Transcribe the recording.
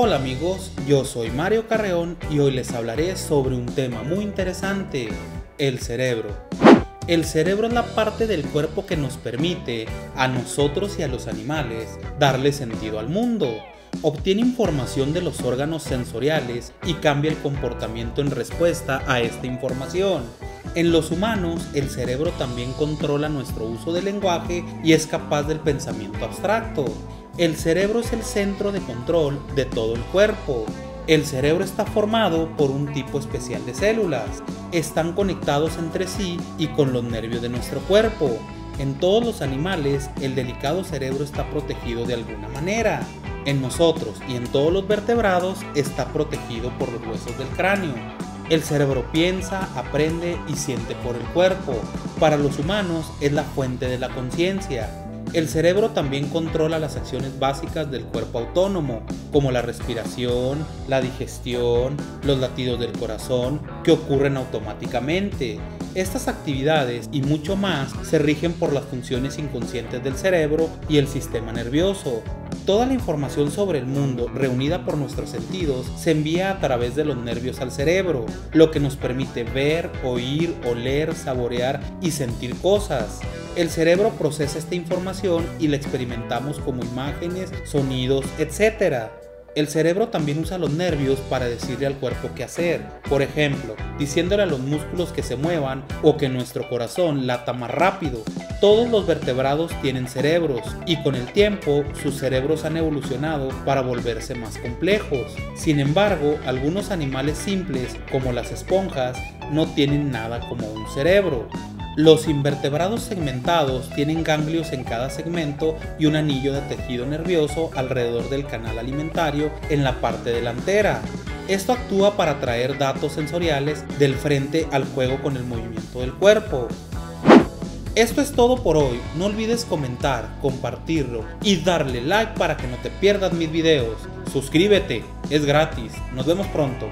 Hola amigos, yo soy Mario Carreón y hoy les hablaré sobre un tema muy interesante, el cerebro. El cerebro es la parte del cuerpo que nos permite, a nosotros y a los animales, darle sentido al mundo. Obtiene información de los órganos sensoriales y cambia el comportamiento en respuesta a esta información. En los humanos, el cerebro también controla nuestro uso del lenguaje y es capaz del pensamiento abstracto. El cerebro es el centro de control de todo el cuerpo. El cerebro está formado por un tipo especial de células. Están conectados entre sí y con los nervios de nuestro cuerpo. En todos los animales, el delicado cerebro está protegido de alguna manera. En nosotros y en todos los vertebrados está protegido por los huesos del cráneo. El cerebro piensa, aprende y siente por el cuerpo. Para los humanos es la fuente de la conciencia. El cerebro también controla las acciones básicas del cuerpo autónomo, como la respiración, la digestión, los latidos del corazón, que ocurren automáticamente. Estas actividades y mucho más se rigen por las funciones inconscientes del cerebro y el sistema nervioso. Toda la información sobre el mundo reunida por nuestros sentidos se envía a través de los nervios al cerebro, lo que nos permite ver, oír, oler, saborear y sentir cosas. El cerebro procesa esta información y la experimentamos como imágenes, sonidos, etc. El cerebro también usa los nervios para decirle al cuerpo qué hacer. Por ejemplo, diciéndole a los músculos que se muevan o que nuestro corazón lata más rápido. Todos los vertebrados tienen cerebros y con el tiempo sus cerebros han evolucionado para volverse más complejos. Sin embargo, algunos animales simples, como las esponjas, no tienen nada como un cerebro. Los invertebrados segmentados tienen ganglios en cada segmento y un anillo de tejido nervioso alrededor del canal alimentario en la parte delantera. Esto actúa para traer datos sensoriales del frente al juego con el movimiento del cuerpo. Esto es todo por hoy, no olvides comentar, compartirlo y darle like para que no te pierdas mis videos. Suscríbete, es gratis, nos vemos pronto.